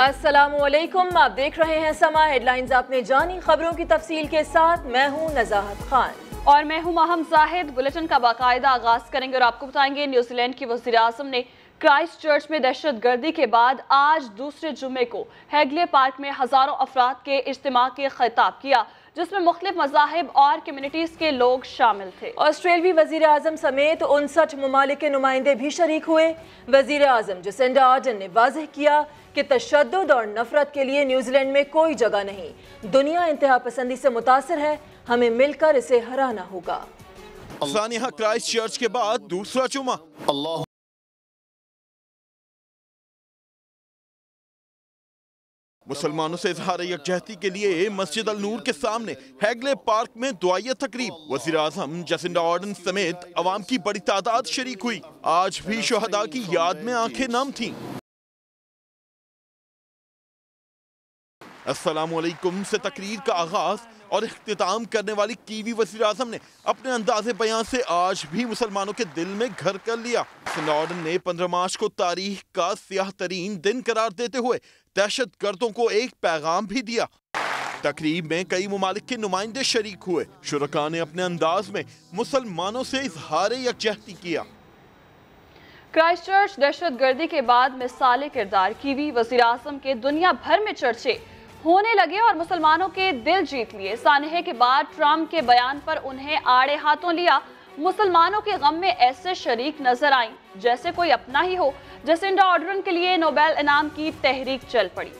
असलकुम आप देख रहे हैं समा हेडलाइंस। आपने जानी खबरों की तफसील के साथ मैं हूँ नजाहत खान। और मैं हूँ माहम जाहिद। बुलेटिन का बाकायदा आगाज़ करेंगे और आपको बताएँगे न्यूजीलैंड की वज़ीर आज़म ने क्राइस्ट चर्च में दहशत गर्दी के बाद आज दूसरे जुमे को हैगले पार्क में हज़ारों अफराद के इज्तम के खिताब किया जिसमें मुख्तलिफ़ मजाहब और कम्युनिटीज के लोग शामिल थे। ऑस्ट्रेलवी वज़ीर आज़म समेत उनसठ ममालिक के नुमाइंदे भी शरीक हुए। वज़ीर आज़म जसेंडा आर्डन ने वाजह किया कि तशद और नफरत के लिए न्यूजीलैंड में कोई जगह नहीं। दुनिया इंतहा पसंदी से मुतासर है, हमें मिलकर इसे हराना होगा। क्राइस्ट चर्च के बाद दूसरा चुमा अल्लाह। मुसलमानों से इजहार यकजहती के लिए मस्जिद अल नूर के सामने हैगले पार्क में दुआया तकरीब। वज़ीर अजम जसिंडा ऑर्डन समेत अवाम की बड़ी तादाद शरीक हुई। आज भी शहदा की याद में आँखें नम थीं। असलकुम से तकरीर का आगाज़ और अख्ताम करने वाली कीवी वज़ीर अजम ने अपने अंदाजे बयान से आज भी मुसलमानों के दिल में घर कर लिया। ऑर्डन ने पंद्रह मार्च को तारीख का सियाह तरीन दिन करार देते हुए दहशत गर्दों को एक पैगाम भी दिया। तकरीब में कई ममालिक के नुमाइंदे शरीक हुए। शुरा ने अपने अंदाज में मुसलमानों से इजहार यकजहती किया। क्राइस्ट चर्च दहशत गर्दी के बाद मिसाल किरदार कीवी वज़ीर के दुनिया भर में चर्चे। होने लगे और मुसलमानों के दिल जीत लिए। सानहे के बाद ट्रंप के बयान पर उन्हें आड़े हाथों लिया। मुसलमानों के गम में ऐसे शरीक नज़र आई, जैसे कोई अपना ही हो जसिंडा ऑर्डरन के लिए नोबेल इनाम की तहरीक चल पड़ी।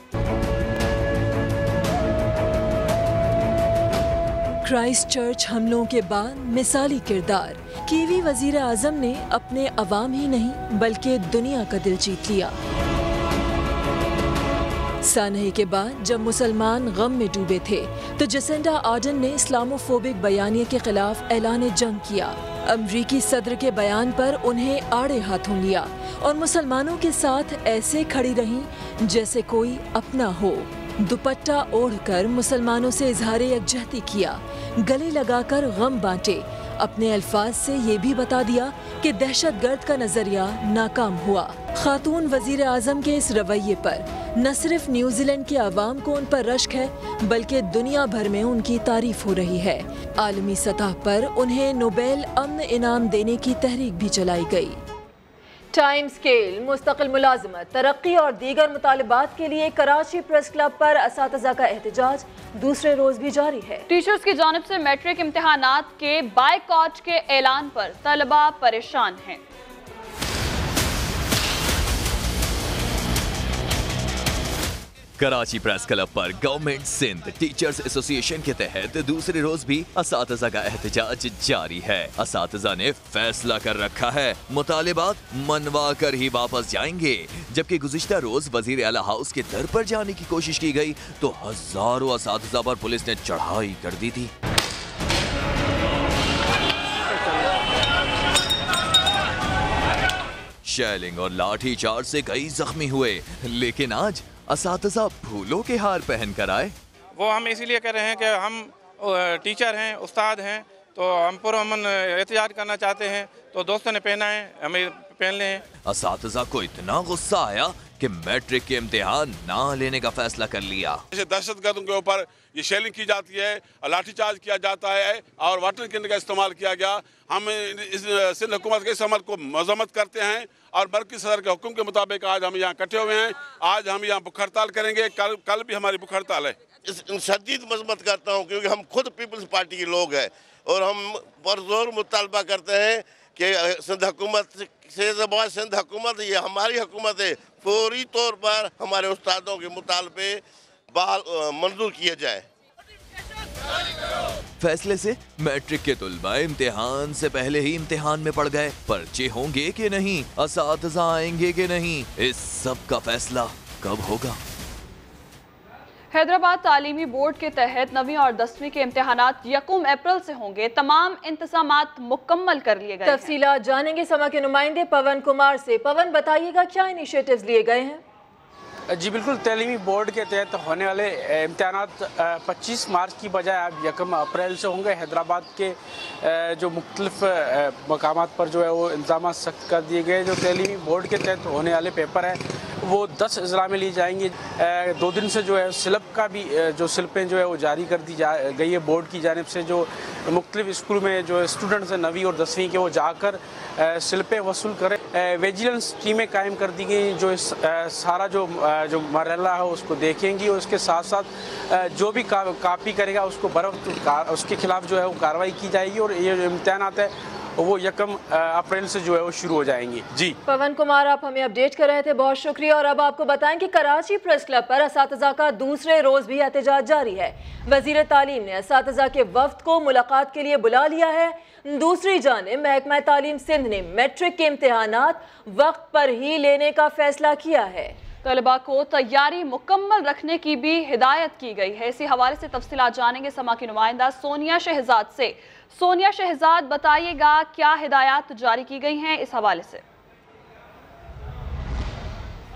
क्राइस्ट चर्च हमलों के बाद मिसाली किरदार। कीवी वज़ीर आज़म ने अपने अवाम ही नहीं, बल्कि दुनिया का दिल जीत लिया। सानहे के बाद जब मुसलमान गम में डूबे थे तो जसेंडा आर्डन ने इस्लामोफोबिक बयानिए के खिलाफ ऐलान जंग किया। अमरीकी सदर के बयान पर उन्हें आड़े हाथों लिया और मुसलमानों के साथ ऐसे खड़ी रहीं जैसे कोई अपना हो। दुपट्टा ओढ़कर मुसलमानों से इजहार यकजहती किया, गले लगाकर गम बांटे अपने अल्फाज से ये भी बता दिया कि दहशत गर्द का नज़रिया नाकाम हुआ। खातून वज़ीर आज़म के इस रवैये पर न सिर्फ़ न्यूजीलैंड के आवाम को उन पर रश्क है, बल्कि दुनिया भर में उनकी तारीफ़ हो रही है। आलमी सतह पर उन्हें नोबेल अमन इनाम देने की तहरीक भी चलाई गई। टाइम स्केल मुस्तकिल मुलाजमत, तरक्की और दीगर मुतालबात के लिए कराची प्रेस क्लब पर इस का एहतजाज, दूसरे रोज भी जारी है। टीचर्स की जानब से मैट्रिक इम्तहान के बाइकआउट के ऐलान पर तलबा परेशान हैं। कराची प्रेस क्लब पर गवर्नमेंट सिंध टीचर्स एसोसिएशन के तहत दूसरे रोज भी इस का एहतजाज जारी है। इस ने फैसला कर रखा है। मुतालबात मनवा कर ही वापस जाएँगे। जबकि गुजशत रोज वज़ीर अला हाउस के दर पर जाने की कोशिश की गई तो हज़ारों इस पर पुलिस ने चढ़ाई कर दी थी। शैलिंग और लाठी चार्ज से कई जख्मी हुए, लेकिन आज इस फूलों के हार पहन कर आए। वो हम इसीलिए कह रहे हैं कि हम टीचर हैं उस्ताद हैं तो हम पुरमन एहतजाज करना चाहते हैं तो दोस्तों ने पहना है हमें पहन हैं इस को इतना गुस्सा आया कि मैट्रिक के इम्तिहान ना लेने का फैसला कर लिया। दहशत गर्दों के ऊपर ये शेलिंग की जाती है लाठीचार्ज किया जाता है और वाटर कैन का इस्तेमाल किया गया। हम इस सिंध हुकूमत के इस अमल को मजम्मत करते हैं और बल्कि सदर के हुक्म के मुताबिक आज हम यहाँ इकट्ठे हुए हैं। आज हम यहाँ भुख हड़ताल करेंगे। कल कल भी हमारी भुख हड़ताल है। शदीद मजम्मत करता हूँ क्योंकि हम खुद पीपल्स पार्टी के लोग हैं और हम पुरजोर मुतालबा करते हैं कि सिंध हुकूमत से सिंध हुकूमत, ये हमारी हुकूमत है। फौरी तौर पर हमारे उस्तादों के मुतालबे बहाल मंजूर किए जाए। फैसले से मैट्रिक के तुलबा इम्तिहान से पहले ही इम्तिहान में पड़ गए। पर्चे होंगे कि नहीं? इस आएँगे कि नहीं? इस सब का फैसला कब होगा? हैदराबाद तालीमी बोर्ड के तहत नवी और दसवीं के इम्तहान यकुम अप्रैल से होंगे। तमाम इंतज़ाम मुकम्मल कर लिए गए तफसी जानेंगे। समा के नुमाइंदे पवन कुमार से। पवन बताइएगा क्या इनिशिएटिव्स लिए गए हैं? जी, बिल्कुल। तलीमी बोर्ड के तहत होने वाले इम्तहान 25 मार्च की बजाय अब यकम अप्रैल से होंगे। हैदराबाद के जो मुख्तलिफ़ मकाम पर जो है वो इल्ज़ाम सख्त कर दिए गए जो तलीमी बोर्ड के तहत होने वाले पेपर हैं, वो दस अजला में ली जाएँगी। दो दिन से जो है सिलप का भी जो सिल्पें जो है वो जारी कर दी जा, गई है बोर्ड की जानब से। जो मुख्तलिफ़ स्कूल में जो स्टूडेंट्स हैं, नवी और दसवीं के, वो जाकर सिल्पें वसूल करें। विजिलेंस टीमें कायम कर दी गई जो सारा जो जो मरला है उसको देखेंगी और उसके साथ साथ जो भी का, कापी करेगा उसको बर उसके खिलाफ जो है वो कार्रवाई की जाएगी और ये इम्तहान आता है वो यकम अप्रैल से जो है वो शुरू हो जाएँगी। जी। पवन कुमार आप हमें अपडेट कर रहे थे बहुत शुक्रिया। और अब आपको बताएँ कि कराची प्रेस क्लब पर इस का दूसरे रोज भी एहतजाज जारी है। वज़ीर तालीम ने इस के वफद को मुलाकात के लिए बुला लिया है। दूसरी जानब महकमा तालीम सिंध ने मैट्रिक के इम्तहान वक्त पर ही लेने का फैसला किया है। तलबा को तैयारी मुकम्मल रखने की भी हिदायत की गई है। इसी हवाले से तफसीत जानेंगे समा की नुमाइंदा सोनिया शहजाद से। सोनिया शहजाद, बताइएगा क्या हिदायत जारी की गई हैं इस हवाले से।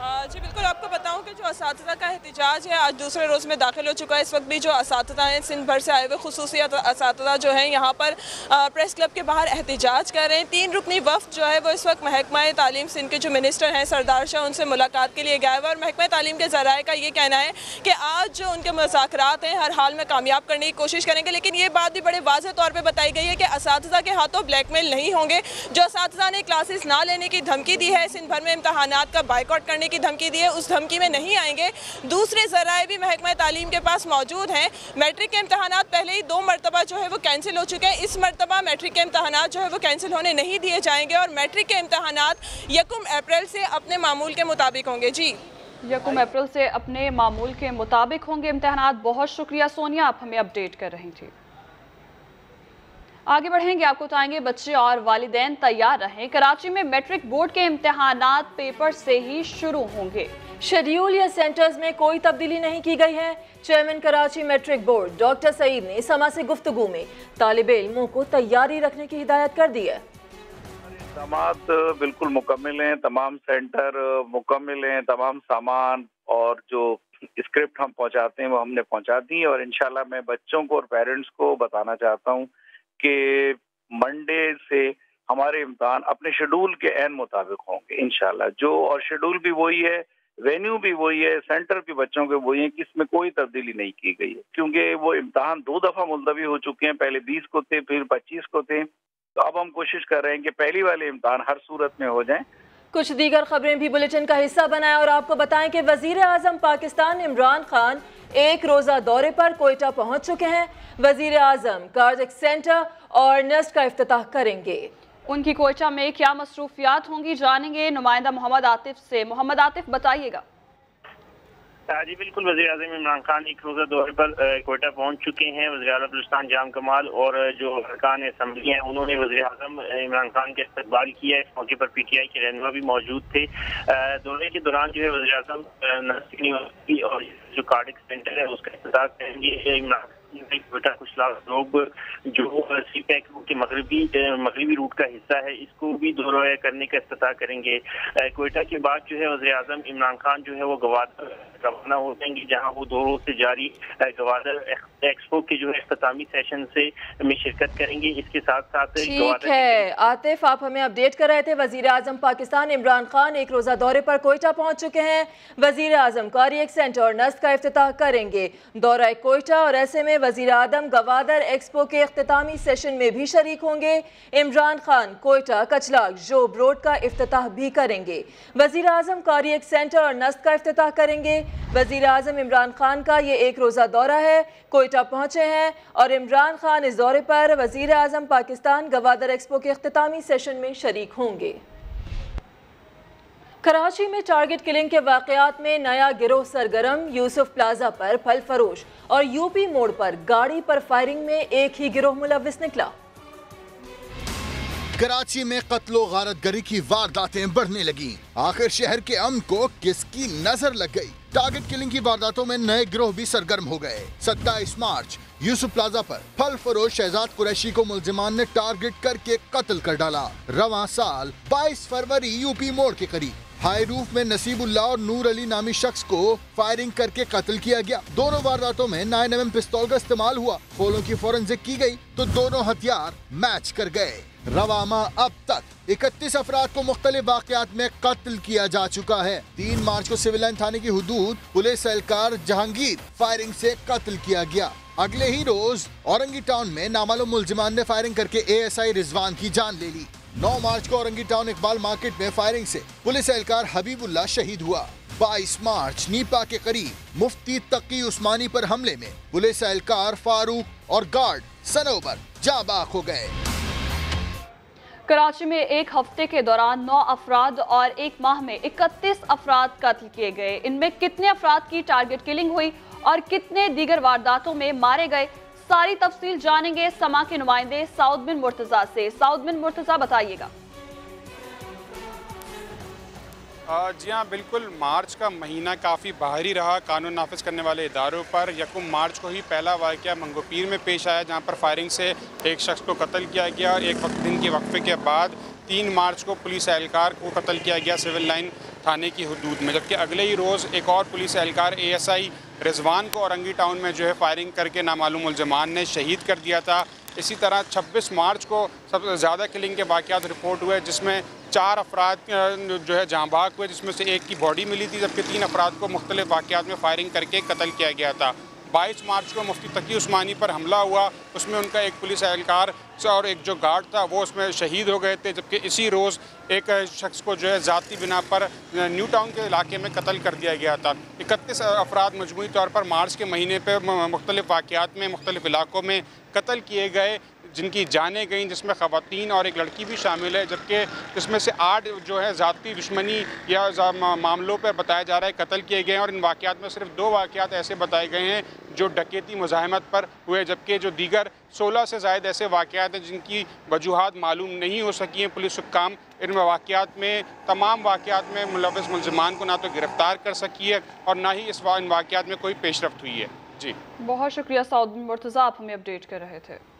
जी, बिल्कुल आपको बताऊँ कि जो इस का एहतजाज है, आज दूसरे रोज़ में दाखिल हो चुका है। इस वक्त भी जो इस हैं सिंध भर से आए हुए खसूस इस जो हैं, यहाँ पर प्रेस क्लब के बाहर एहतजाज कर रहे हैं। तीन रुकनी वफ्त जो है, वो इस वक्त महकमा तालीम सिंध के जो मिनिस्टर हैं, सरदार शाह, उनसे मुलाकात के लिए गए हुए और महकमा तालीम के ज़राए का ये कहना है कि आज जो उनके मुजात हैं, हर हाल में कामयाब करने की कोशिश करेंगे। लेकिन ये बात भी बड़े वाज तौर पर बताई गई है कि इस के हाथों ब्लैकमेल नहीं होंगे। जो इस ने क्लासेस ना लेने की धमकी दी है सिंध भर में इम्तहान का बाइकआउट करने की धमकी दी है, उस धमकी में नहीं आएँगे। दूसरे जराए भी महकमा तालीम के पास मौजूद हैं। मैट्रिक के इम्तहान पहले ही दो मरतबा जो है वो कैंसिल हो चुके हैं। इस मरतबा मैट्रिक के इम्तहान जो है वो कैंसिल होने नहीं दिए जाएँगे और मैट्रिक के इम्तहान यकम अप्रैल से अपने मामूल के मुताबिक होंगे। जी। यकुम अप्रैल से अपने मामूल के मुताबिक होंगे इम्तहान बहुत शुक्रिया सोनिया, आप हमें अपडेट कर रही थी। आगे बढ़ेंगे आपको बताएँगे बच्चे और वालिदैन तैयार रहें। कराची में मैट्रिक बोर्ड के इम्तहान पेपर से ही शुरू होंगे। शेड्यूल या सेंटर्स में कोई तब्दीली नहीं की गई है। Chairman Karachi matric board doctor Saeed ने समा से गुफ्तगु में तालब इलमों को तैयारी रखने की हिदायत कर दी है। समात बिल्कुल मुकम्मल हैं तमाम सेंटर मुकम्मल हैं तमाम सामान और जो स्क्रिप्ट हम पहुंचाते हैं वो हमने पहुँचा दी और इनशाला मैं बच्चों को और पेरेंट्स को बताना चाहता हूँ कि मंडे से हमारे इम्तहान अपने शेड्यूल के एन मुताबिक होंगे इनशाला जो और शेड्यूल भी वही है वेन्यू भी वही है सेंटर भी बच्चों के वही है कि इसमें कोई तब्दीली नहीं की गई है। क्योंकि वो इम्तहान दो दफ़ा मुलतवी हो चुके हैं, पहले बीस को थे, फिर पच्चीस को थे। तो अब हम कोशिश कर रहे हैं कि पहली वाले इम्तहान हर सूरत में हो जाएँ। कुछ दीगर खबरें भी बुलेटिन का हिस्सा बनाए और आपको बताएँ कि वज़ीर आज़म पाकिस्तान इमरान खान एक रोजा दौरे पर कोयटा पहुँच चुके हैं। वज़ीर आज़म कार्डिक सेंटर और नस्ट का अफ्ताह करेंगे। उनकी कोयटा में क्या मसरूफियात होंगी जानेंगे। नुमाइंदा मोहम्मद आतिफ से। मोहम्मद आतिफ बताइएगा। जी बिल्कुल वजी अजम इमरान खान एक रोज़ा दौरे पर कोयटा पहुँच चुके हैं। वजी अजम जाम कमाल और जो अरकान असम्बली हैं उन्होंने वजी अजम इमरान खान का इस्तेबाल किया। इस मौके पर पी टी आई के रहनुमा भी मौजूद थे। दौरे के दौरान जो है वजी अजम यूनिवर्सिटी और जो कार्डिक सेंटर है उसका इंतज़ार करेंगे। इमरान बेटा कुछ लाख लोग जो सी पैक के मगरबी मगरबी रूट का हिस्सा है इसको भी दौरा करने का अफ्ताह करेंगे। कोयटा के बाद जो है वजी अजम इमरान खान जो है वो गवादर रवाना हो जाएँगे जहाँ वो दो रोज से जारी गवादर एक्सपो के जो है अख्तामी सेशन से में शिरकत करेंगे। इसके साथ साथ ठीक है। आतिफ आप हमें अपडेट कर रहे थे वज़ीर आज़म पाकिस्तान इमरान खान एक रोजा दौरे पर कोयटा पहुँच चुके हैं। वज़ीर आज़म कारी एक सेंटर नस्क का अफ्ताह करेंगे। दौरा कोयटा और ऐसे में वज़ीर आदम गवादर एक्सपो के अख्तामी सेशन में भी शरीक होंगे। इमरान खान कोयटा, कचलाग, जोब रोड का अफ्ताह भी करेंगे। वज़ीर अजम कारी एक सेंटर और नस्क का अफ्ताह करेंगे। वज़ीर अजम इमरान खान का ये एक रोज़ा दौरा है। कोयटा पहुँचे हैं और इमरान खान इस दौरे पर वज़ीर अजम पाकिस्तान गवादर एक्सपो के अख्तामी सेशन में शरीक होंगे। कराची में टारगेट किलिंग के वाकयात में नया गिरोह सरगर्म, यूसुफ प्लाजा पर फल फरोश और यूपी मोड़ पर गाड़ी पर फायरिंग में एक ही गिरोह मुलविस निकला। कराची में कत्लो गारतगरी की वारदातें बढ़ने लगी। आखिर शहर के अमन को किसकी नज़र लग गई? टारगेट किलिंग की वारदातों में नए गिरोह भी सरगर्म हो गए। सत्ताईस मार्च, यूसुफ प्लाजा पर फल फरोश शहजाद कुरैशी को मुलजिमान ने टारगेट करके कत्ल कर डाला। रवा साल 22 फरवरी यूपी मोड़ के करीब। हाई रूफ में नसीबुल्ला और नूर अली नामी शख्स को फायरिंग करके कत्ल किया गया। दोनों वारदातों में नाइन एम पिस्तौल का इस्तेमाल हुआ। फोलों की फोरेंसिक की गई तो दोनों हथियार मैच कर गए। रवामा अब तक इकतीस अफराद को मुख्तलिफ़ वाकयात में कत्ल किया जा चुका है। तीन मार्च को सिविल लाइन थाने की हदूद पुलिस एहलकार जहांगीर फायरिंग से कत्ल किया गया। अगले ही रोज औरंगी टाउन में नामालूम मुलजिमान ने फायरिंग करके एएसआई रिजवान की जान ले ली। 9 मार्च को औरंगी टाउन इकबाल मार्केट में फायरिंग से पुलिस एहलकार हबीबुल्ला शहीद हुआ। 22 मार्च, नीपा के करीब मुफ्ती तकी उस्मानी पर हमले में पुलिस एहलकार फारूक और गार्ड सनोबर जाबाक हो गए। कराची में एक हफ़्ते के दौरान नौ अफराद और एक माह में 31 अफराद कत्ल किए गए। इनमें कितने अफराद की टारगेट किलिंग हुई और कितने दीगर वारदातों में मारे गए? सारी तफसील जानेंगे समा के नुमाइंदे साउद बिन मुर्तजा से। साउद बिन मुर्तजा, बताइएगा। जी हाँ बिल्कुल, मार्च का महीना काफ़ी बाहरी रहा कानून नाफिज करने वाले इदारों पर। यकुम मार्च को ही पहला वाक़ मंगोपीर में पेश आया, जहाँ पर फायरिंग से एक शख्स को कत्ल किया गया और एक वक्त दिन के वक्फे के बाद तीन मार्च को पुलिस एहलकार को कत्ल किया गया। सिविल लाइन थाने की हदूद में, जबकि अगले ही रोज़ एक और पुलिस एहलकार एस आई रिजवान को औरंगी टाउन में जो है फायरिंग करके नामालूम मुलजमान ने शहीद कर दिया था। इसी तरह 26 मार्च को सबसे ज़्यादा किलिंग के वाक़ात रिपोर्ट हुए, जिसमें चार अफराद जो है जहाँ भाग हुए, जिसमें से एक की बॉडी मिली थी, जबकि तीन अफराद को मुख्तलिफ़ वाक़ात में फायरिंग करके कत्ल किया गया था। 22 मार्च को मुफ्ती तकी उस्मानी पर हमला हुआ, उसमें उनका एक पुलिस एहलकार और एक जो गार्ड था, वो उसमें शहीद हो गए थे, जबकि इसी रोज़ एक शख्स को जो है ज़ाती बिना पर न्यू टाउन के इलाके में कत्ल कर दिया गया था। इकतीस अफराद मजमू तौर पर मार्च के महीने पर मुख्तलिफ़ वाक़ात में, मुख्तलिफ़ इलाकों में कत्ल किए गए। जिनकी जाने गई, जिसमें ख़वातीन और एक लड़की भी शामिल है, जबकि इसमें से आठ जो है ज़ाती दुश्मनी या मामलों पर बताया जा रहा है, कत्ल किए गए हैं और इन वाक़ात में सिर्फ़ दो वाक़ात ऐसे बताए गए हैं जो डकैती मुजाहमत पर हुए जबकि जो दीगर सोलह से जायद ऐसे वाक़ात हैं जिनकी वजूहत मालूम नहीं हो सकी हैं, पुलिस हुकाम इन वाक़ात में, तमाम वाक़ात में मुलविस मुलजमान को ना तो गिरफ़्तार कर सकी है और ना ही इस इन वाक़ात में कोई पेशरफ हुई है। जी। बहुत शुक्रिया सऊद मुर्तज़ा, आप हमें अपडेट कर रहे थे।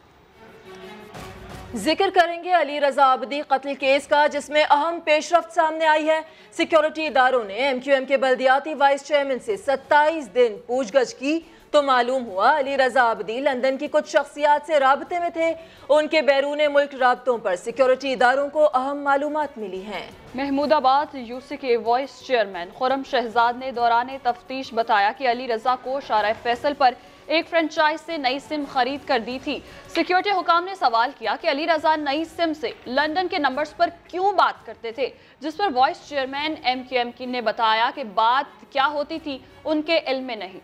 ज़िक्र करेंगे अली रजा आबदी कत्ल केस का, जिसमें अहम पेशरफ सामने आई है। सिक्योरिटी इदारों ने एम क्यू एम के बल्दियाती वाइस चेयरमैन से 27 दिन पूछगछ की। तो मालूम हुआ, अली रजा आबदी लंदन की कुछ शख्सियात से रबते में थे। उनके बैरून मुल्क रबतों पर सिक्योरिटी इदारों को अहम मालूम मिली हैं। महमूदाबाद यूसी के वाइस चेयरमैन खुरम शहजाद ने दौरान तफ्तीश बताया कि अली रजा को शारा फैसल पर एक फ्रेंचाइज से नई सिम खरीद कर दी थी। सिक्योरिटी हुकाम ने सवाल किया कि अली रजा नई सिम से लंदन के नंबर्स पर क्यों बात करते थे, जिस पर वॉइस चेयरमैन एम ने बताया कि बात क्या होती थी, उनके इल्म में नहीं।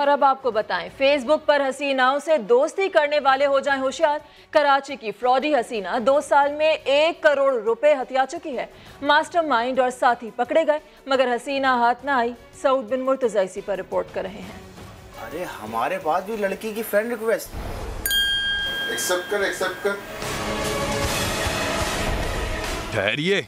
और अब आपको बताएँ फेसबुक पर हसीनाओं से दोस्ती करने वाले हो जाएँ होशियार। कराची की फ्रॉडी हसीना दो साल में एक करोड़ रुपए हथिया चुकी है। मास्टरमाइंड और साथी पकड़े गए मगर हसीना हाथ ना आई सऊद बिन मुर्तजा इसी पर रिपोर्ट कर रहे हैं। अरे हमारे पास भी लड़की की फ्रेंड रिक्वेस्ट एक्सेप्ट कर एक्सेप्ट कर। ठहरिए।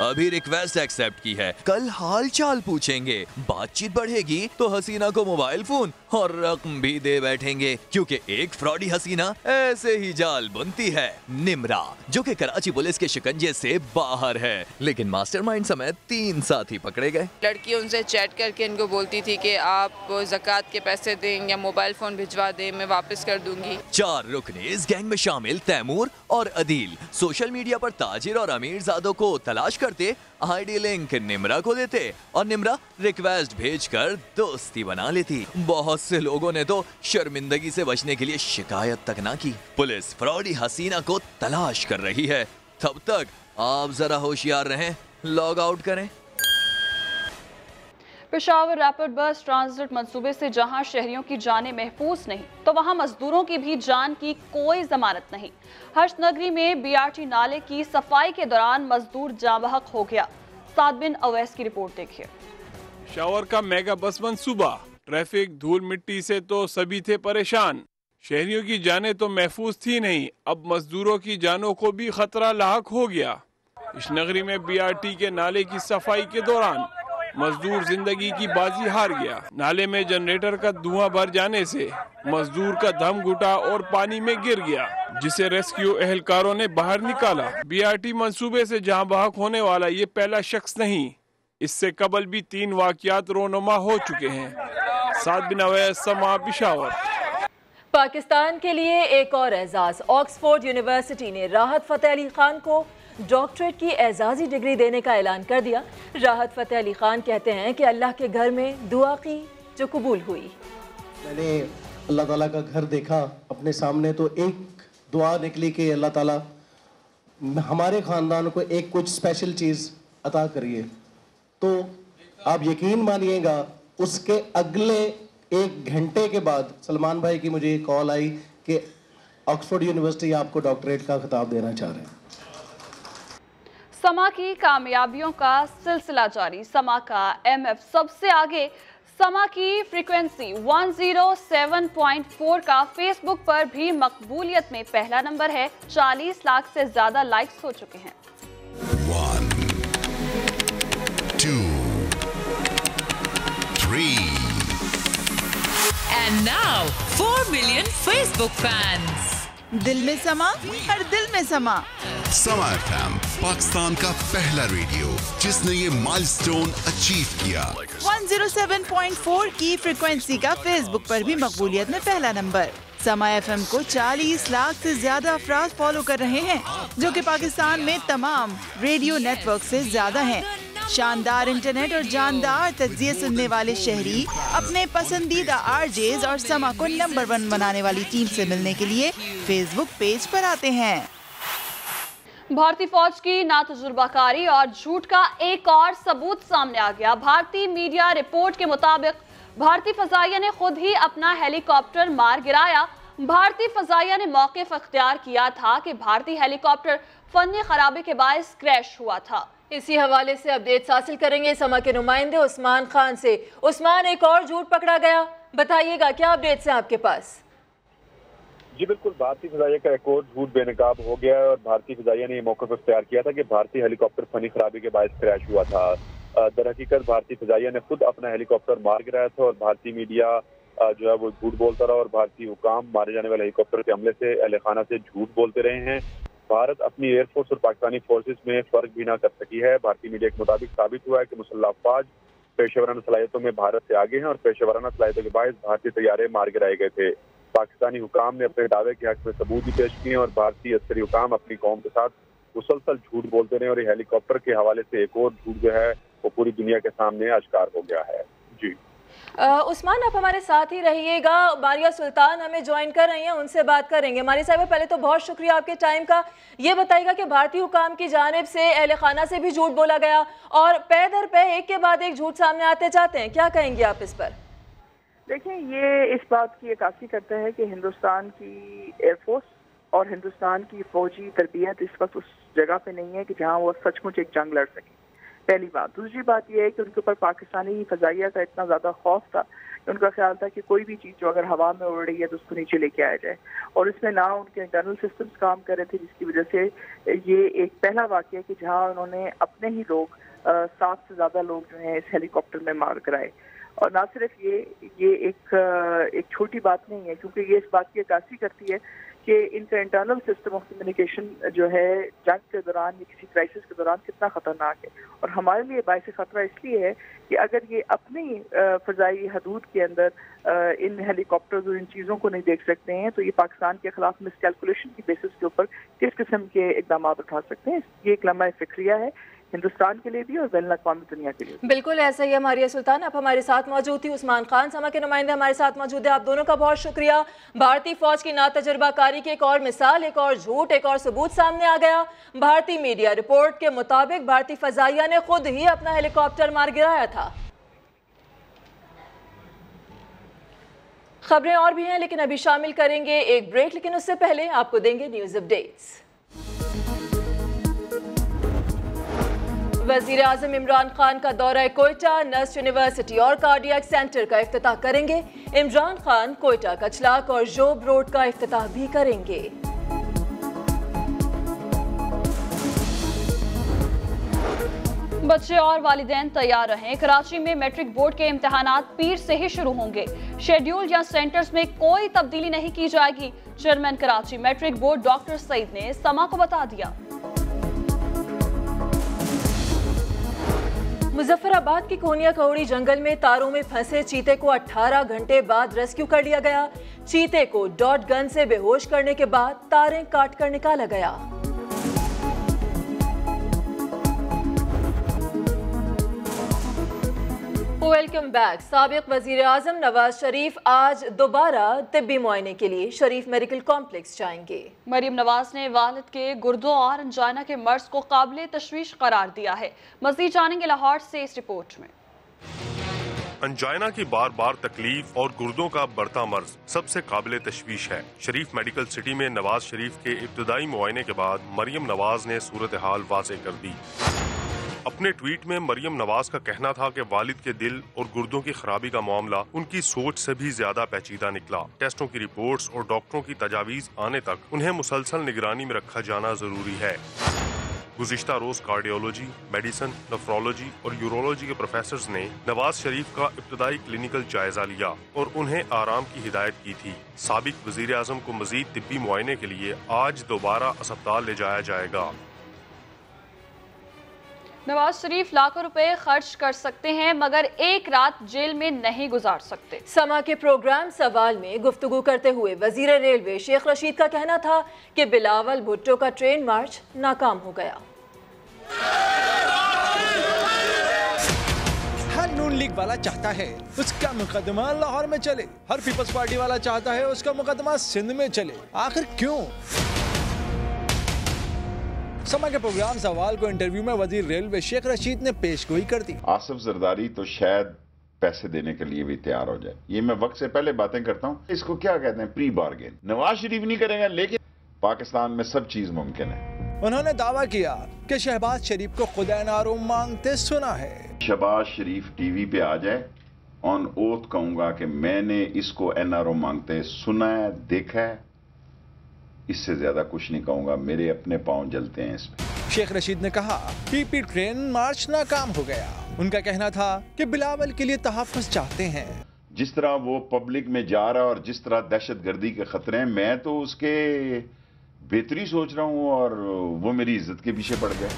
अभी रिक्वेस्ट एक्सेप्ट की है। कल हाल चाल पूछेंगे। बातचीत बढ़ेगी तो हसीना को मोबाइल फ़ोन। और रकम भी दे बैठेंगे क्योंकि एक फ्रॉडी हसीना ऐसे ही जाल बुनती है। निमरा जो कि कराची पुलिस के शिकंजे से बाहर है लेकिन मास्टरमाइंड समेत तीन साथी पकड़े गए। लड़की उनसे चैट करके इनको बोलती थी कि आप जक़ात के पैसे दें या मोबाइल फ़ोन भिजवा दें मैं वापस कर दूँगी। चार रुकने इस गैंग में शामिल तैमूर और अदील। सोशल मीडिया पर ताजिर और अमीर जादों को तलाश करते आईडी लिंक निमरा को देते और निमरा रिक्वेस्ट भेजकर दोस्ती बना लेती। बहुत से लोगों ने तो शर्मिंदगी से बचने के लिए शिकायत तक ना की। पुलिस फ्रॉडी हसीना को तलाश कर रही है। तब तक आप जरा होशियार रहें लॉग आउट करें। पेशावर रैपिड बस ट्रांजिट मंसूबे से जहाँ शहरियों की जानें महफूज नहीं तो वहाँ मजदूरों की भी जान की कोई जमानत नहीं। हर्ष नगरी में बीआरटी नाले की सफ़ाई के दौरान मजदूर जाबहक हो गया। सात बिन अवैस की रिपोर्ट देखिए। शावर का मेगा बस मनसूबा, ट्रैफ़िक, धूल मिट्टी से तो सभी थे परेशान। शहरियों की जानें तो महफूज थी नहीं, अब मजदूरों की जानों को भी खतरा लाक हो गया। इस नगरी में बीआरटी के नाले की सफ़ाई के दौरान मजदूर ज़िंदगी की बाजी हार गया। नाले में जनरेटर का धुआँ भर जाने से मजदूर का दम घुटा और पानी में गिर गया, जिसे रेस्क्यू एहलकारों ने बाहर निकाला। बीआरटी मंसूबे से जहाँ बहक होने वाला ये पहला शख्स नहीं, इससे कबल भी तीन वाकियात रोनमा हो चुके हैं। सात बिन समा पिशावर। पाकिस्तान के लिए एक और एजाज, ऑक्सफोर्ड यूनिवर्सिटी ने राहत फतेह अली खान को डॉक्टरेट की एजाजी डिग्री देने का ऐलान कर दिया। राहत फतेह अली खान कहते हैं कि अल्लाह के घर में दुआ की जो कबूल हुई। मैंने अल्लाह ताला का घर देखा, अपने सामने तो एक दुआ निकली कि अल्लाह ताला हमारे ख़ानदान को एक कुछ स्पेशल चीज़ अता करिए। तो आप यकीन मानिएगा, उसके अगले एक घंटे के बाद सलमान भाई की मुझे कॉल आई कि ऑक्सफोर्ड यूनिवर्सिटी आपको डॉक्टरेट का खिताब देना चाह रहे हैं। समा की कामयाबियों का सिलसिला जारी समा का एमएफ सबसे आगे समा की फ्रीक्वेंसी 107.4 का फेसबुक पर भी मकबूलियत में पहला नंबर है 40 लाख से ज़्यादा लाइक्स हो चुके हैं One, two, three. And now, 4 million Facebook fans. दिल में समा हर दिल में समा। समा एफएम पाकिस्तान का पहला रेडियो जिसने ये माइलस्टोन अचीव किया। 107.4 की फ्रिक्वेंसी का फेसबुक पर भी मकबूलियत में पहला नंबर समा एफएम को 40 लाख से ज़्यादा अफराद फॉलो कर रहे हैं जो कि पाकिस्तान में तमाम रेडियो नेटवर्क से ज़्यादा हैं। शानदार इंटरनेट और जानदार तजिए सुनने वाले शहरी अपने पसंदीदा आरजेज और समा को नंबर वन बनाने वाली टीम से मिलने के लिए फेसबुक पेज पर आते हैं। भारतीय फौज की ना तजुर्बाकारी और झूठ का एक और सबूत सामने आ गया। भारतीय मीडिया रिपोर्ट के मुताबिक, भारतीय फजाइया ने खुद ही अपना हेलीकॉप्टर मार गिराया। भारतीय फजाइया ने मौके अख्तियार किया था कि भारतीय हेलीकॉप्टर फनी खराबी के बायस क्रैश हुआ था। इसी हवाले से अपडेट्स हासिल करेंगे समा के नुमाइंदे उस्मान खान से। उस्मान, एक और झूठ पकड़ा गया। बताइएगा, क्या अपडेट्स हैं आपके पास? जी बिल्कुल, भारतीय फिजाइया का एक और झूठ बेनकाब हो गया और भारतीय फिजाइया ने ये मौका इख्तियार किया था कि भारतीय हेलीकॉप्टर फनी खराबी के बायस क्रैश हुआ था। दर हकीकत भारतीय फिजाइया ने खुद अपना हेलीकॉप्टर मार गिराया था और भारतीय मीडिया जो है वो झूठ बोलता रहा और भारतीय हुकाम मारे जाने वाले हेलीकॉप्टर के हमले से, अहल खाना से झूठ बोलते रहे हैं। भारत अपनी एयरफोर्स और पाकिस्तानी फोर्सेज में फ़र्क भी ना कर सकी है। भारतीय मीडिया के मुताबिक साबित हुआ है कि मुसल्ला अफवाज पेशेवराना सलाहियतों में भारत से आगे हैं और पेशेवराना सलाहियतों के बायस भारतीय तैयारे मार गिराए गए थे। पाकिस्तानी हुकाम ने अपने दावे के हक में सबूत भी पेश किए और भारतीय अस्करी हुकाम अपनी कौम के साथ मुसलसल झूठ बोलते रहे और हेलीकॉप्टर के हवाले से एक और झूठ जो है, वो पूरी दुनिया के सामने आश्कार हो गया है। जी। उस्मान, आप हमारे साथ ही रहिएगा। मारिया सुल्तान हमें ज्वाइन कर रही हैं, उनसे बात करेंगे। मारिया साहब, पहले तो बहुत शुक्रिया आपके टाइम का। ये बताइएगा कि भारतीय हुकाम की जानब से, अहल खाना से भी झूठ बोला गया और पे दर पे, एक के बाद एक झूठ सामने आते जाते हैं। क्या कहेंगे आप इस पर? देखें ये इस बात की अक्सी करता है कि हिंदुस्तान की एयरफोर्स और हिंदुस्तान की फौजी तरबियत इस वक्त उस जगह पे नहीं है कि जहाँ वो सचमुच एक जंग लड़ सके। पहली बात। दूसरी बात यह है कि उनके ऊपर पाकिस्तानी फजाइया का इतना ज़्यादा खौफ था कि उनका ख्याल था कि कोई भी चीज़ जो अगर हवा में उड़ रही है तो उसको नीचे लेके आया जाए। और इसमें ना उनके इंटरनल सिस्टम्स काम कर रहे थे, जिसकी वजह से ये एक पहला वाक्य है कि जहाँ उन्होंने अपने ही लोग सात से ज़्यादा लोग जो हैं इस हेलीकॉप्टर में मार कराए। और ना सिर्फ़ ये ये एक एक छोटी बात नहीं है, क्योंकि ये इस बात की अक्सी करती है कि इनका इंटरनल सिस्टम ऑफ़ कम्युनिकेशन जो है, जंग के दौरान या किसी क्राइसिस के दौरान कितना खतरनाक है। और हमारे लिए बायस खतरा इसलिए है कि अगर ये अपनी फ़जाई हदूद के अंदर इन हेलीकॉप्टर और इन चीज़ों को नहीं देख सकते हैं तो ये पाकिस्तान के खिलाफ मिसकैलकुलेशन की बेसिस के ऊपर किस किस्म के इकदाम उठा सकते हैं? ये एक लंबा फिक्रिया है। हिंदुस्तान के लिए भी और बैन अवी दुनिया के लिए बिल्कुल, ऐसा ही हमारी सुल्तान। आप हमारे साथ मौजूद थी उस्मान खान समा के नुमाइंदे हमारे साथ मौजूद है। आप दोनों का बहुत शुक्रिया। भारतीय फौज की नातजर्बाकारी की एक और मिसाल, एक और झूठ, एक और सबूत सामने आ गया। भारतीय मीडिया रिपोर्ट के मुताबिक भारतीय फजाइया ने खुद ही अपना हेलीकॉप्टर मार गिराया था। खबरें और भी हैं, लेकिन अभी शामिल करेंगे एक ब्रेक, लेकिन उससे पहले आपको देंगे न्यूज़ अपडेट्स। वज़ीर आज़म इमरान खान का दौरा कोयटा, नर्स यूनिवर्सिटी और कार्डियक सेंटर का अफ्ताह करेंगे। इमरान खान कोयटा, कचलाक और जोब रोड का अफ्ताह भी करेंगे। बच्चे और वालिदैन तैयार रहें। कराची में मैट्रिक बोर्ड के इम्तहान पीर से ही शुरू होंगे। शेड्यूल या सेंटर्स में कोई तब्दीली नहीं की जाएगी। Chairman Karachi matric board doctor Saeed ने समा को बता दिया। मुजफ्फराबाद के कोनिया कौड़ी जंगल में तारों में फंसे चीते को 18 घंटे बाद रेस्क्यू कर लिया गया। चीते को डॉट गन से बेहोश करने के बाद तारें काट कर निकाला गया। वेलकम बैक सबक वज़ीर आज़म नवाज़ शरीफ आज दोबारा तिब्बी मुआयने के लिए शरीफ मेडिकल कॉम्प्लेक्स जाएँगे। मरीम नवाज़ ने वालिद के गुर्दों और अंजाना के मर्ज को काबिल तशवीश करार दिया है। मजीद जानेंगे लाहौर से इस रिपोर्ट में। अंजाइना की बार बार तकलीफ़ और गुर्दों का बढ़ता मर्ज सबसे काबिल तशवीश है। शरीफ मेडिकल सिटी में नवाज़ शरीफ के इब्तदाई मुआयने के बाद मरियम नवाज़ ने सूरत हाल वाजे कर दी। अपने ट्वीट में मरियम नवाज़ का कहना था कि वालिद के दिल और गुर्दों की खराबी का मामला उनकी सोच से भी ज़्यादा पेचीदा निकला। टेस्टों की रिपोर्ट्स और डॉक्टरों की तजावीज आने तक उन्हें मुसलसल निगरानी में रखा जाना ज़रूरी है। गुजशत रोज कार्डियोलॉजी, मेडिसन नफ्रोलॉजी और यूरोलॉजी के प्रोफेसर ने नवाज़ शरीफ का इब्तदाई क्लिनिकल जायजा लिया और उन्हें आराम की हिदायत की थी। सबक वज़ीर अजम को मजीद तिब्बी मुआयने के लिए आज दोबारा अस्पताल ले जाया जाएगा। नवाज़ शरीफ लाखों रुपए खर्च कर सकते हैं मगर एक रात जेल में नहीं गुजार सकते। समा के प्रोग्राम सवाल में गुफ्तगू करते हुए वज़ीर रेलवे शेख रशीद का कहना था कि बिलावल भुट्टो का ट्रेन मार्च नाकाम हो गया। हर नून लीग वाला चाहता है उसका मुकदमा लाहौर में चले। हर पीपल्स पार्टी वाला चाहता है उसका मुकदमा सिंध में चले। आखिर क्यों? समा के प्रोग्राम सवाल को इंटरव्यू में वज़ीर रेलवे शेख रशीद ने पेश गोई कर दी। आसिफ जरदारी तो शायद पैसे देने के लिए भी तैयार हो जाए। ये मैं वक्त से पहले बातें करता हूँ। इसको क्या कहते हैं? प्री बार्गेन नवाज़ शरीफ नहीं करेगा लेकिन पाकिस्तान में सब चीज़ मुमकिन है। उन्होंने दावा किया कि शहबाज शरीफ को खुदा नारो मांगते सुना है। शहबाज शरीफ टीवी पे आ जाए। ऑन ओथ कहूँगा कि मैंने इसको एनआरओ मांगते सुना है देखा है। इससे ज़्यादा कुछ नहीं कहूँगा मेरे अपने पाँव जलते हैं इसमें। शेख रशीद ने कहा पीपी ट्रेन मार्च नाकाम हो गया। उनका कहना था कि बिलावल के लिए तहफ़ चाहते हैं। जिस तरह वो पब्लिक में जा रहा और जिस तरह दहशत गर्दी के खतरे हैं मैं तो उसके बेहतरी सोच रहा हूँ और वो मेरी इज़्ज़त के पीछे पड़ गए।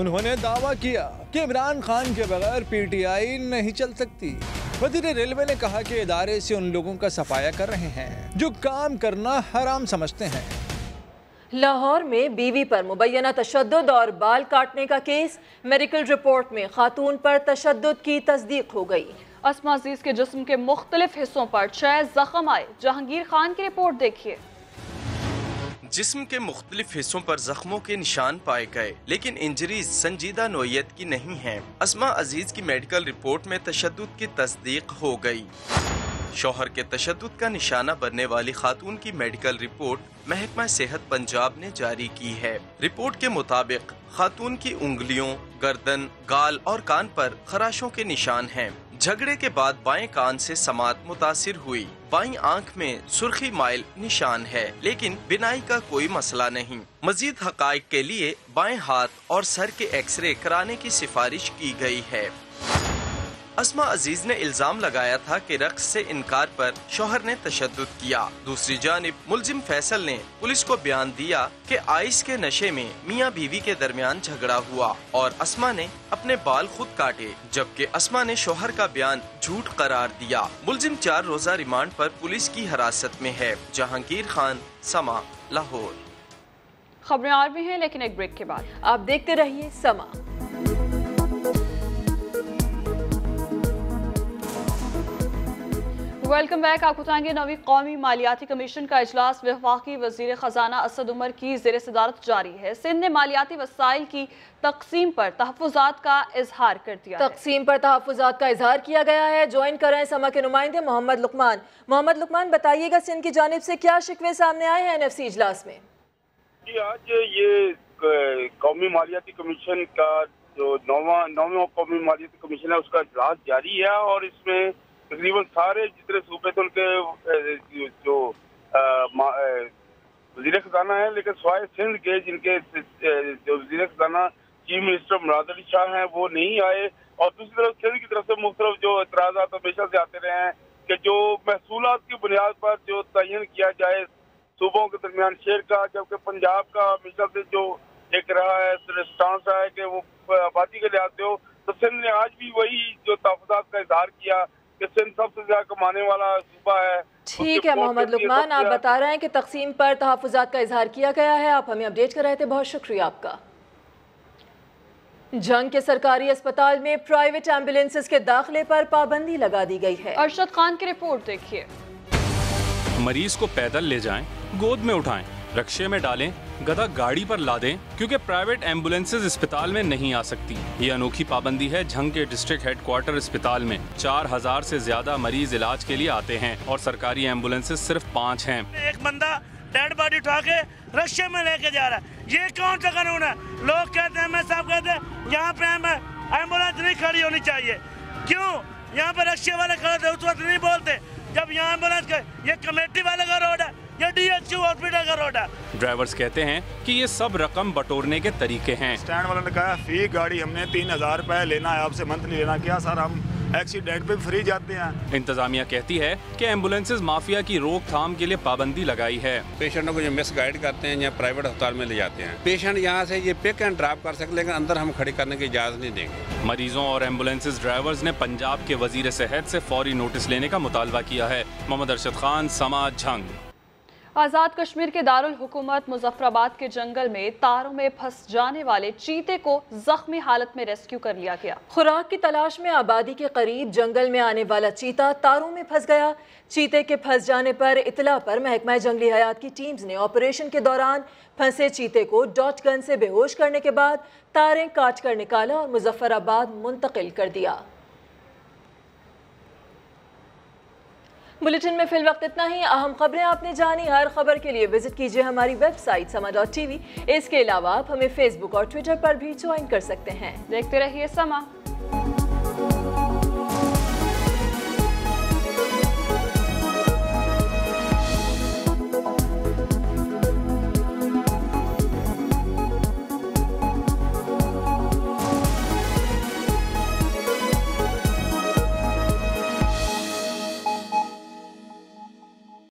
उन्होंने दावा किया कि इमरान खान के बगैर पीटीआई नहीं चल सकती। वज़ीर रेलवे ने कहा कि इदारे से उन लोगों का सफाया कर रहे हैं जो काम करना हराम समझते हैं। लाहौर में बीवी पर मुबैना तशद और बाल काटने का केस मेडिकल रिपोर्ट में खातून पर तशद की तस्दीक हो गई। असमा अज़ीज़ के जिसम के मुख्तलिफ़ हिस्सों पर छह जख्म आए। जहांगीर खान की रिपोर्ट देखिए। जिस्म के मुख्तलिफ़ हिस्सों पर जख्मों के निशान पाए गए लेकिन इंजरीज संजीदा नोयत की नहीं है। असमा अज़ीज़ की मेडिकल रिपोर्ट में तशद की तस्दीक हो गई। शोहर के तशद का निशाना बनने वाली खातून की मेडिकल रिपोर्ट महकमा सेहत पंजाब ने जारी की है। रिपोर्ट के मुताबिक, खातून की उंगलियों, गर्दन, गाल और कान पर खराशों के निशान हैं। झगड़े के बाद बाएँ कान से समात मुतासिर हुई। बाई आँख में सुर्खी माइल निशान है, लेकिन बिनाई का कोई मसला नहीं। मजीद हक के लिए बाएँ हाथ और सर के एक्सरे कराने की सिफारिश की गई है। असमा अज़ीज़ ने इल्ज़ाम लगाया था कि रक्स से इनकार पर शोहर ने तशद किया। दूसरी जानब, मुलजिम फैसल ने पुलिस को बयान दिया कि आइस के नशे में मियाँ बीवी के दरमियान झगड़ा हुआ और असमा ने अपने बाल खुद काटे, जबकि असमा ने शोहर का बयान झूठ करार दिया। मुलजिम चार रोजा रिमांड पर पुलिस की हिरासत में है। जहांगीर खान, समा, लाहौर। खबरें और भी हैं, लेकिन एक ब्रेक के बाद। आप देखते रहिए समा। वेलकम बैक आपको बताएँगे नवी कौमी मालियाती कमीशन का अजलास वफाकी वज़ीर खजाना असद उमर की जेर सदारत जारी है। सिंध ने मालियाती वसाइल की तकसीम पर तहफात का इजहार कर दिया तकसीम पर तहफात का इजहार किया गया है। ज्वाइन कर रहे हैं समा के नुमाइंदे मोहम्मद लुकमान। मोहम्मद लुकमान बताइएगा सिंध की जानब से क्या शिकवे सामने आए हैं एन एफ़ सी इजलास में? जी आज ये कौमी मालियाती कमीशन का जो नौवा नौवा कौमी मालियाती कमीशन है उसका इजलास जारी है और इसमें तकरीबन सारे जितने सूबे थे उनके जो वज़ीर खजाना है, लेकिन स्वाय सिंध के जिनके जो वज़ीर खजाना चीफ मिनिस्टर मुराद अली शाह हैं, वो नहीं आए। और दूसरी तरफ़, सिंध की तरफ़ से मुख्तलिफ़ जो एतराजा हमेशा से आते रहे हैं कि जो महसूल की बुनियाद पर जो तयन किया जाए सूबों के दरमियान शेर का, जबकि पंजाब का हमेशा से जो एक रहा है स्टांस रहा है कि वो आबादी के लिहाज से हो तो सिंध ने आज भी वही जो तहफात का इजहार किया कि सिंध सबसे ज़्यादा कमाने वाला सूबा है। ठीक है मोहम्मद लुकमान आप बता रहे हैं कि तकसीम पर तहफात का इजहार किया गया है। आप हमें अपडेट कर रहे थे। बहुत शुक्रिया आपका। जंग के सरकारी अस्पताल में प्राइवेट एम्बुलेंसेज के दाखिले पर पाबंदी लगा दी गई है। अरशद खान की रिपोर्ट देखिए। मरीज़ को पैदल ले जाएँ, गोद में उठाएँ, रक्शे में डालें, गधा गाड़ी पर ला दें, क्योंकि प्राइवेट एम्बुलेंसेज अस्पताल में नहीं आ सकती। ये अनोखी पाबंदी है, झंग के डिस्ट्रिक्ट हेडक्वार्टर अस्पताल में। चार हज़ार से ज़्यादा मरीज़ इलाज के लिए आते हैं, और सरकारी एम्बुलेंसेज सिर्फ़ पाँच है। एक बंदा डेड बॉडी उठा के रक्शे में लेके जा रहा है। ये कौन सा कानून है? लोग कहते हैं कहते यहाँ पे एंबुलेंस नहीं खड़ी होनी चाहिए। क्यों? यहाँ पे रक्शे वाले खड़े थे उस वक्त नहीं बोलते। जब यहाँ एंबुलेंस ये कमेटी वाले का रोड है। ये डीएचयू हॉस्पिटल का रोड है। ड्राइवर्स कहते हैं कि ये सब रकम बटोरने के तरीके हैं। स्टैंड वालों ने कहा फ़ी गाड़ी हमने तीन हज़ार रुपए लेना है आपसे मंथली लेना। क्या सर हम एक्सीडेंट पे फ्री जाते हैं? इंतजामिया कहती है कि एम्बुलेंसेज माफिया की रोकथाम के लिए पाबंदी लगाई है। पेशेंटों को जो मिस गाइड करते हैं या प्राइवेट अस्पताल में ले जाते हैं। पेशेंट यहाँ से ये पिक एंड ड्रॉप कर सकते लेकिन अंदर हम खड़ी करने की इजाज़त नहीं देंगे। मरीजों और एम्बुलेंसेज ड्राइवर्स ने पंजाब के वज़ीर सेहत से फौरी नोटिस लेने का मुतालबा किया है। मोहम्मद अरशद खान समाज झंग। आज़ाद कश्मीर के दारुल हुकूमत मुजफ्फराबाद के जंगल में तारों में फंस जाने वाले चीते को जख्मी हालत में रेस्क्यू कर लिया गया। खुराक की तलाश में आबादी के करीब जंगल में आने वाला चीता तारों में फंस गया। चीते के फंस जाने पर इतला पर महकमा जंगली हयात की टीम्स ने ऑपरेशन के दौरान फंसे चीते को डॉट गन से बेहोश करने के बाद तारें काट कर निकाला और मुजफ्फराबाद मुंतकिल कर दिया। बुलेटिन में फिल वक्त इतना ही। अहम खबरें आपने जानी। हर खबर के लिए विज़िट कीजिए हमारी वेबसाइट समा डॉट टी वी इसके अलावा आप हमें फेसबुक और ट्विटर पर भी ज्वाइन कर सकते हैं। देखते रहिए समा।